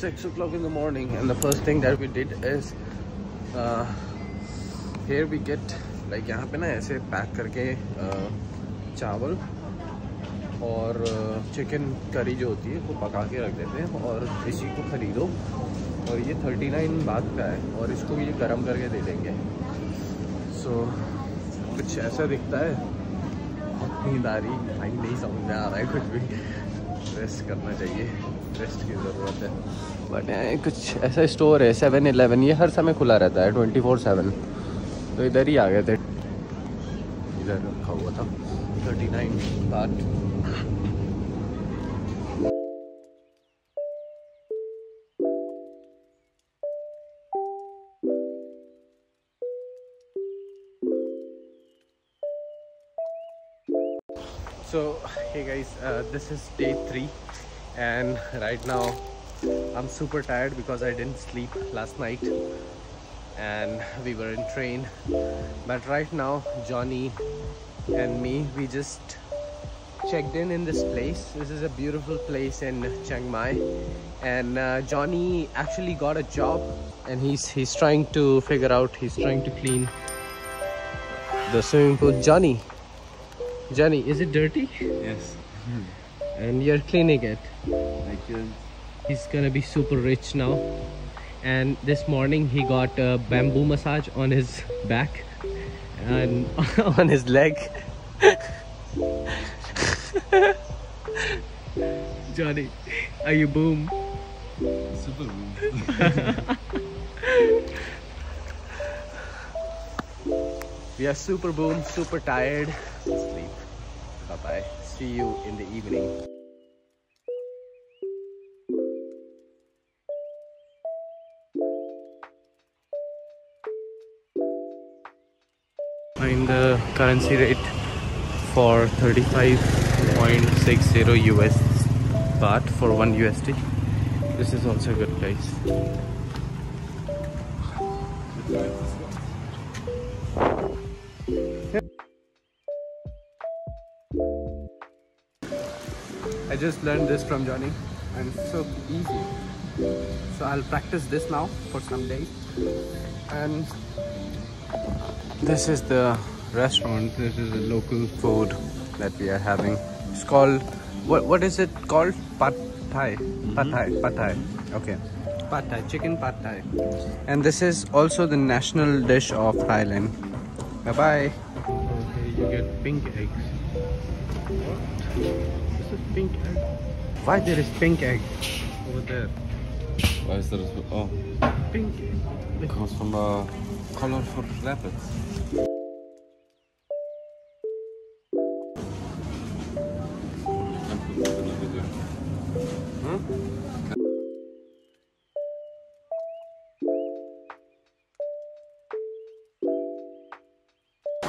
6 o'clock in the morning and the first thing that we did is uh, here we get like यहाँ पे ना ऐसे pack करके uh, चावल और चिकन uh, करी जो होती है वो पका के रख देते हैं और इसी को ख़रीदो। और ये 39 बात का है और इसको भी ये गर्म करके दे देंगे। सो so, कुछ ऐसा दिखता है। नींद आ रही भाई नहीं समझ में आ रहा है कुछ भी। रेस्ट करना चाहिए। रेस्ट की ज़रूरत है। बट कुछ ऐसा स्टोर है सेवन इलेवन ये हर समय खुला रहता है ट्वेंटी फोर सेवन तो इधर ही आ गए थे। इधर रखा हुआ था। Thirty nine so hey guys uh, this is day three. And right now I'm super tired because I didn't sleep last night. And we were in train. But right now Johnny and me we just checked in in this place. This is a beautiful place in Chiang Mai. And uh, Johnny actually got a job and he's he's trying to figure out he's trying to clean the swimming pool. Johnny Johnny is it dirty? Yes and you're cleaning it. Thank uh, you. he's gonna be super rich now. And this morning he got a bamboo massage on his back and on his leg. Johnny are you boom? Super boom. we are super boom super tired. Sleep. Bye bye see you in the evening find the currency rate for 35.60 US baht for 1 USD. This is also a good place. Just learned this from Johnny and it's so easy. So I'll practice this now for some days and this is the restaurant. This is the local food that we are having. It's called what? What is it called? Pad Thai. Mm-hmm. Pad Thai. Pad Thai. Okay. Pad Thai. Chicken Pad Thai. And this is also the national dish of Thailand. Bye bye. Okay, you get pink eggs. What? Is pink egg. Why there is pink egg over there? Why is that? Oh, Pink egg. it comes from a colorful rabbits.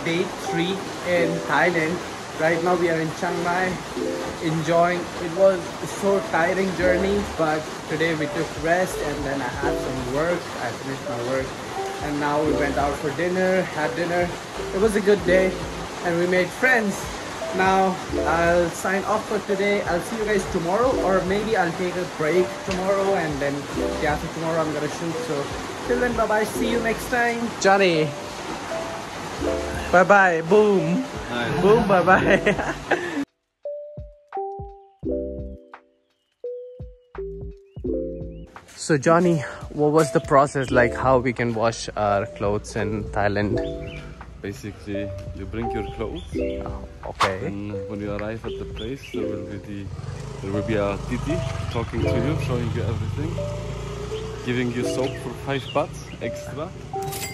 day three in Thailand. Right now we are in Chiang Mai, enjoying. It was a so tiring journey, but today we took rest and then I had some work. I finished my work, and now we went out for dinner, had dinner. It was a good day, and we made friends. Now I'll sign off for today. I'll see you guys tomorrow, or maybe I'll take a break tomorrow, and then yeah, after tomorrow I'm gonna shoot. So till then, bye bye. See you next time, Johnny. Bye bye. Boom. Boom. Bye bye. so Johnny, what was the process like? How we can wash our clothes in Thailand? Basically, you bring your clothes, oh, Okay. and when you arrive at the place, there will be the there will be a titi talking to you, showing you everything, giving you soap for five bahts extra,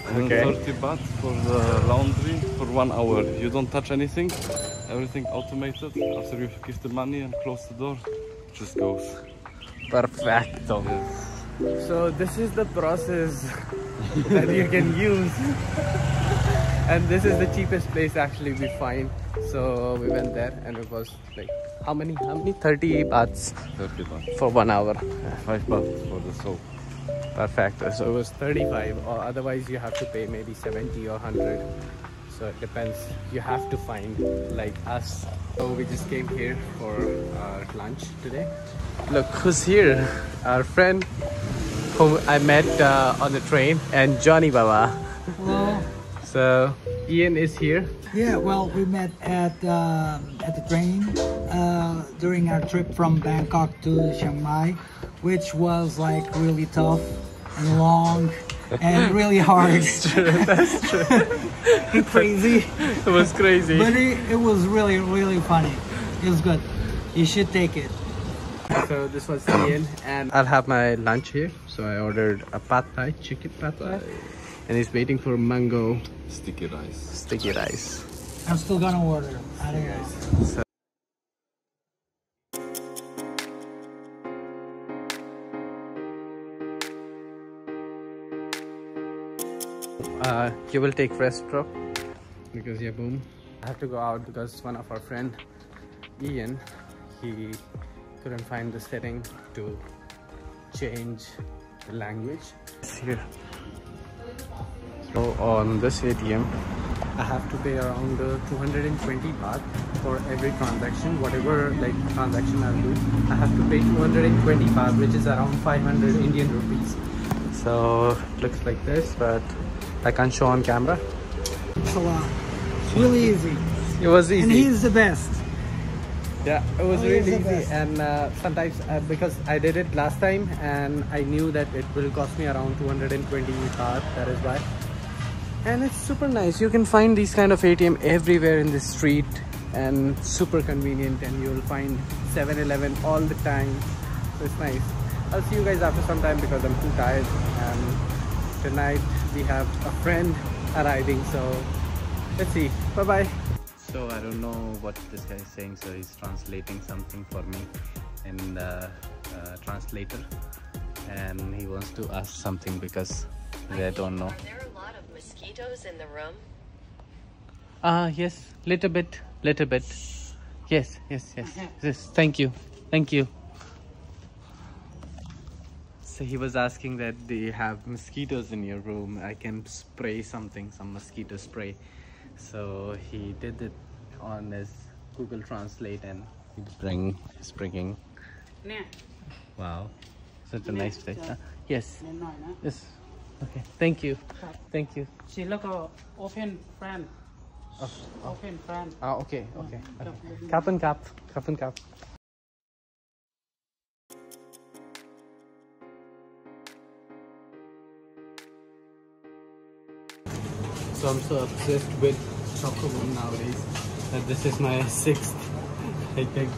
and Okay. 30 baht for the laundry for one hour. You don't touch anything, everything automated. After you give the money and close the door, it just goes. Perfecto. Yes. So this is the process that you can use. and this is the cheapest place actually we find. So we went there and it was like how many how many 30 bahts 30 baht. for one hour. Five baht for the soap. Perfecto. So it was 35 or otherwise you have to pay maybe 70 or 100. So it depends. You have to find like us. So we just came here for our lunch today. Look who's here. Our friend whom I met uh, on the train, and Johnny Baba. Hello. So Ian is here. Yeah, well, we met at um at the train uh, during our trip from Bangkok to Chiang Mai, which was like really tough and long and really hard. That's true. and crazy, It was crazy. but it, it was really really funny. It was good. You should take it. So this was Ian, and I'll have my lunch here. So I ordered a pad thai, chicken pad thai, and he's waiting for mango Sticky rice. sticky rice. I'm still gonna order. I don't know. Uh, you will take rest, bro, because yeah, boom. I have to go out because one of our friend, Ian, he couldn't find the setting to change the language. It's here. So on this ATM, I have to pay around uh, 220 baht for every transaction. Whatever like transaction I'll do, I have to pay 220 baht, which is around 500 Indian rupees. So it looks like this, but I can't show on camera. It's a lot. It's really easy. It was easy. And he's the best. Yeah, it was Oh, really easy, and uh, sometimes uh, because I did it last time, and I knew that it will cost me around 220 baht. That is why, and it's super nice. You can find these kind of ATM everywhere in the street, and super convenient. And you'll find 7-Eleven all the time. So it's nice. I'll see you guys after some time because I'm too tired. And tonight we have a friend arriving, so let's see. Bye bye. So I don't know what this guy is saying, so he's translating something for me in the uh, translator, and he wants to ask something because I don't know. Are there a lot of mosquitoes in the room? Ah, yes, little bit, little bit. Yes, yes, yes, yes. Thank you, thank you so he was asking that they have mosquitoes in your room. I can spray something some mosquito spray. So he did it on his google translate and he's springing. yeah. wow. Such a nice place huh? yes. Yes. Okay. Thank you. Thank you. She look a open friend. Open friend. Ah okay okay, okay. cup and cup. Cup and cup. So I'm so obsessed with Chocobo nowadays that this is my sixth, I think.